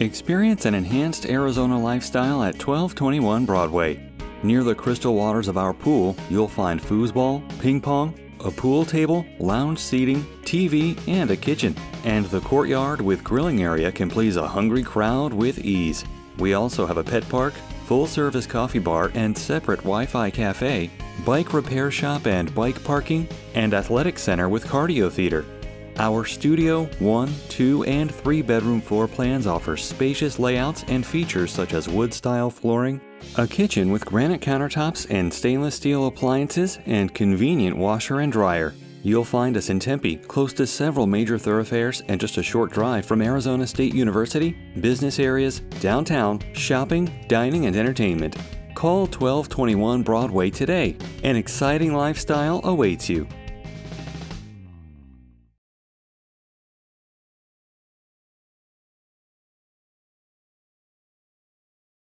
Experience an enhanced Arizona lifestyle at 1221 Broadway. Near the crystal waters of our pool, you'll find foosball, ping pong, a pool table, lounge seating, TV, and a kitchen. And the courtyard with grilling area can please a hungry crowd with ease. We also have a pet park, full service coffee bar and separate Wi Fi cafe, bike repair shop and bike parking, and athletic center with cardio theater. Our studio, one, two, and three bedroom floor plans offer spacious layouts and features such as wood style flooring, a kitchen with granite countertops and stainless steel appliances, and convenient washer and dryer. You'll find us in Tempe, close to several major thoroughfares and just a short drive from Arizona State University, business areas, downtown, shopping, dining, and entertainment. Call 1221 Broadway today. An exciting lifestyle awaits you.